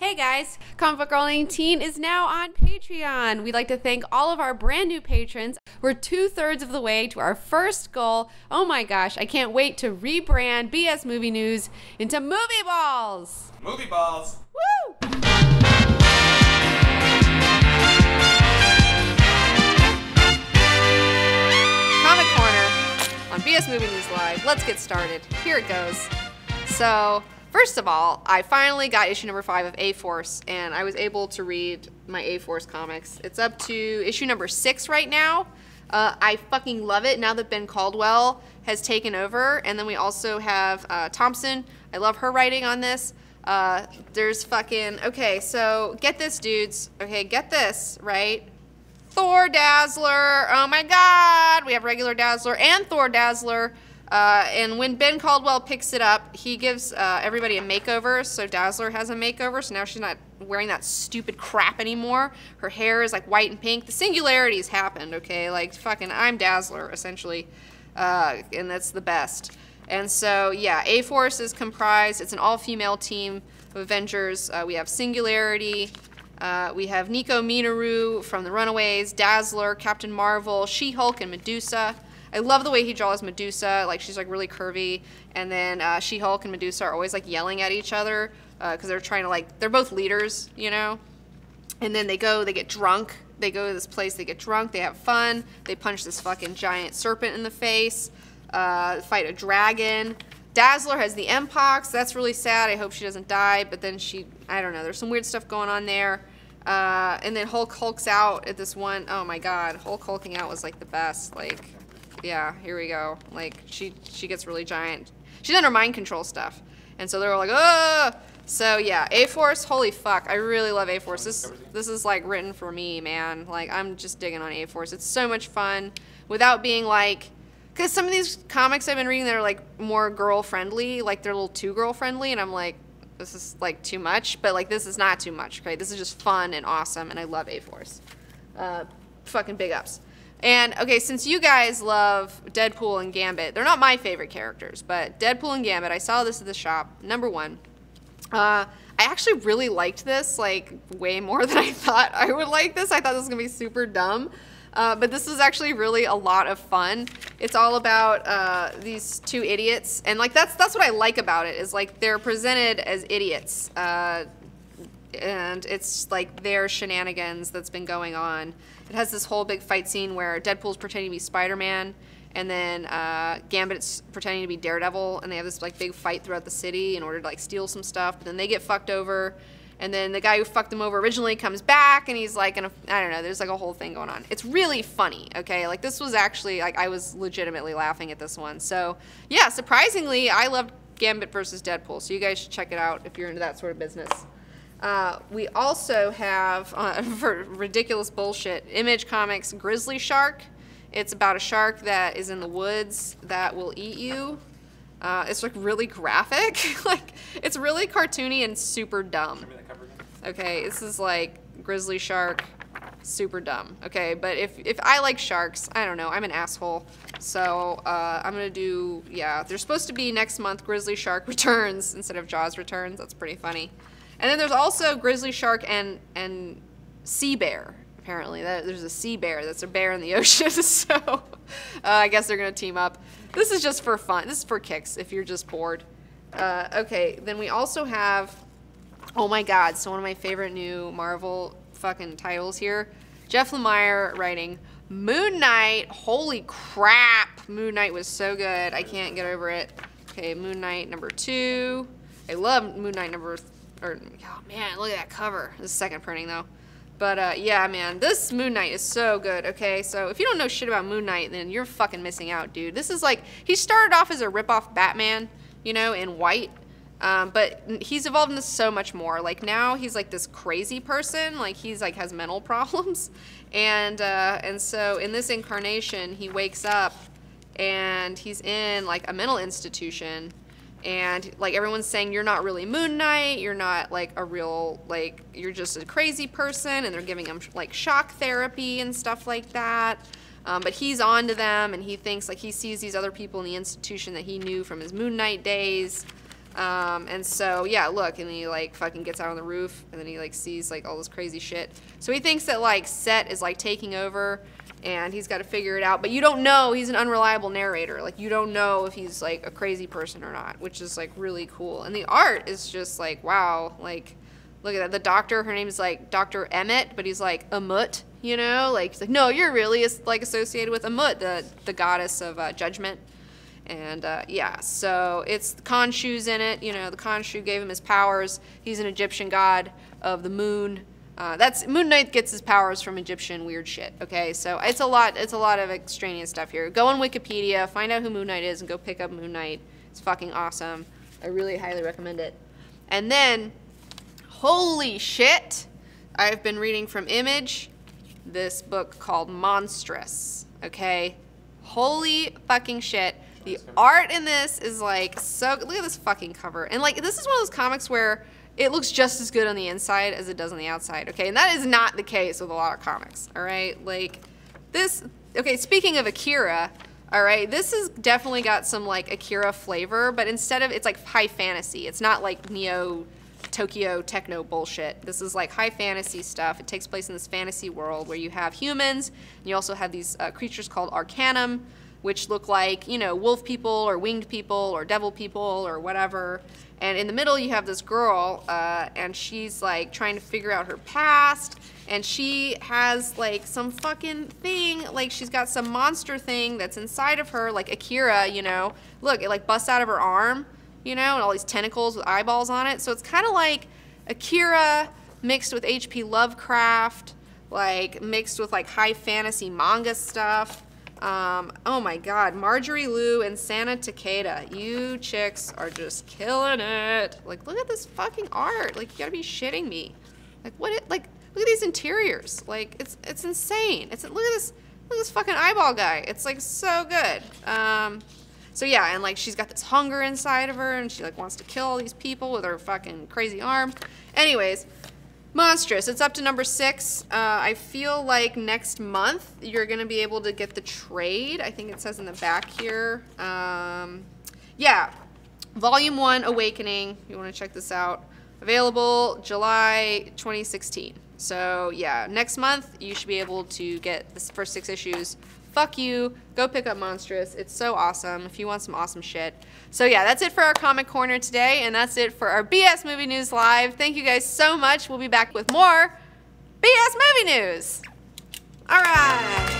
Hey guys, Comic Book Girl 19 is now on Patreon. We'd like to thank all of our brand new patrons. We're two thirds of the way to our first goal. Oh my gosh, I can't wait to rebrand BS Movie News into Movie Balls! Movie balls. Woo! Comic Corner on BS Movie News Live. Let's get started. Here it goes. So, first of all, I finally got issue number five of A Force, and I was able to read my A Force comics. It's up to issue number six right now. Uh, I fucking love it now that Ben Caldwell has taken over, and then we also have uh, Thompson. I love her writing on this. Uh, there's fucking okay. So get this, dudes. Okay, get this right. Thor Dazzler. Oh my God, we have regular Dazzler and Thor Dazzler. Uh, and when Ben Caldwell picks it up, he gives uh, everybody a makeover. So Dazzler has a makeover. So now she's not wearing that stupid crap anymore. Her hair is like white and pink. The singularities happened. Okay, like fucking, I'm Dazzler essentially, uh, and that's the best. And so yeah, A Force is comprised. It's an all-female team of Avengers. Uh, we have Singularity. Uh, we have Nico Minoru from The Runaways, Dazzler, Captain Marvel, She-Hulk, and Medusa. I love the way he draws Medusa. Like she's like really curvy, and then uh, She-Hulk and Medusa are always like yelling at each other because they're trying to like they're both leaders, you know. And then they go, they get drunk. They go to this place, they get drunk, they have fun. They punch this fucking giant serpent in the face. Uh, fight a dragon. Dazzler has the Mpox. That's really sad. I hope she doesn't die. But then she, I don't know. There's some weird stuff going on there. Uh, and then Hulk hulks out at this one. Oh my God, Hulk hulking out was like the best. Like, yeah, here we go. Like she she gets really giant. She's under mind control stuff, and so they're all like, oh. So yeah, A Force. Holy fuck, I really love A Force. This this is like written for me, man. Like I'm just digging on A Force. It's so much fun without being like. Because some of these comics I've been reading that are like more girl friendly, like they're a little too girl friendly, and I'm like, this is like too much. But like this is not too much. Okay, this is just fun and awesome, and I love A Force. Uh, fucking big ups. And okay, since you guys love Deadpool and Gambit, they're not my favorite characters, but Deadpool and Gambit, I saw this at the shop. Number one. Uh, I actually really liked this, like way more than I thought I would like this. I thought this was gonna be super dumb. Uh, but this is actually really a lot of fun. It's all about uh, these two idiots, and like that's that's what I like about it is like they're presented as idiots, uh, and it's like their shenanigans that's been going on. It has this whole big fight scene where Deadpool's pretending to be Spider-Man, and then uh, Gambit's pretending to be Daredevil, and they have this like big fight throughout the city in order to like steal some stuff. But then they get fucked over, and then the guy who fucked them over originally comes back, and he's like, in a, I don't know, there's like a whole thing going on. It's really funny, okay? Like this was actually like I was legitimately laughing at this one. So yeah, surprisingly, I loved Gambit versus Deadpool. So you guys should check it out if you're into that sort of business. Uh, we also have, uh, for ridiculous bullshit, Image Comics Grizzly Shark. It's about a shark that is in the woods that will eat you. Uh, it's like really graphic. like it's really cartoony and super dumb. Give me that cover again. Okay, this is like Grizzly Shark, super dumb. Okay, but if if I like sharks, I don't know. I'm an asshole. So uh, I'm gonna do yeah. They're supposed to be next month. Grizzly Shark returns instead of Jaws returns. That's pretty funny. And then there's also Grizzly Shark and and Sea Bear. Apparently, that, there's a sea bear that's a bear in the ocean. So uh, I guess they're gonna team up. This is just for fun. This is for kicks. If you're just bored. Uh, okay, then we also have Oh my god, so one of my favorite new Marvel fucking titles here. Jeff Lemire writing Moon Knight. Holy crap. Moon Knight was so good. I can't get over it. Okay, Moon Knight number two. I love Moon Knight number, or, oh man, look at that cover. This is second printing though. But uh, yeah, man, this Moon Knight is so good. Okay, so if you don't know shit about Moon Knight, then you're fucking missing out, dude. This is like he started off as a ripoff Batman, you know, in white, um, but he's evolved into so much more. Like now he's like this crazy person. Like he's like has mental problems, and uh, and so in this incarnation he wakes up, and he's in like a mental institution, and like everyone's saying you're not really Moon Knight. You're not like a real like you're just a crazy person, and they're giving him like shock therapy and stuff like that. Um, but he's on to them, and he thinks like he sees these other people in the institution that he knew from his Moon Knight days. Um, and so yeah, look, and he like fucking gets out on the roof, and then he like sees like all this crazy shit. So he thinks that like Set is like taking over, and he's got to figure it out. But you don't know. He's an unreliable narrator. Like you don't know if he's like a crazy person or not, which is like really cool. And the art is just like wow, like look at that. The doctor, her name is like Doctor Emmett, but he's like Amut, you know, like he's like no, you're really like associated with Amut, the the goddess of uh, judgment. And uh, yeah, so it's Khonshu's in it. You know, the Khonshu gave him his powers. He's an Egyptian god of the moon. Uh, that's Moon Knight gets his powers from Egyptian weird shit. Okay, so it's a lot. It's a lot of extraneous stuff here. Go on Wikipedia, find out who Moon Knight is, and go pick up Moon Knight. It's fucking awesome. I really highly recommend it. And then, holy shit, I've been reading from Image this book called Monstress. Okay, holy fucking shit. The art in this is like so. Look at this fucking cover, and like this is one of those comics where it looks just as good on the inside as it does on the outside. Okay, and that is not the case with a lot of comics. All right, like this. Okay, speaking of Akira, all right, this has definitely got some like Akira flavor, but instead of it's like high fantasy. It's not like neo Tokyo techno bullshit. This is like high fantasy stuff. It takes place in this fantasy world where you have humans, and you also have these uh, creatures called Arcanum which look like, you know, wolf people or winged people or devil people or whatever. And in the middle, you have this girl, uh, and she's like trying to figure out her past. And she has like some fucking thing, like she's got some monster thing that's inside of her, like Akira, you know. Look, it like busts out of her arm, you know, and all these tentacles with eyeballs on it. So it's kind of like Akira mixed with H.P. Lovecraft, like mixed with like high fantasy manga stuff. Um, oh my god, Marjorie Liu and Sana Takeda. You chicks are just killing it. Like, look at this fucking art. Like, you gotta be shitting me. Like, what it, like, look at these interiors. Like, it's, it's insane. It's, look at this, look at this fucking eyeball guy. It's like so good. Um, so yeah, and like she's got this hunger inside of her and she like wants to kill all these people with her fucking crazy arm. Anyways, Monstress. It's up to number six. Uh, I feel like next month you're going to be able to get the trade. I think it says in the back here. Um, yeah. Volume 1 Awakening. You want to check this out. Available July 2016. So, yeah, next month you should be able to get the first six issues fuck you, go pick up Monstress. It's so awesome if you want some awesome shit. So yeah, that's it for our Comic Corner today, and that's it for our BS Movie News Live. Thank you guys so much. We'll be back with more BS Movie News. All right.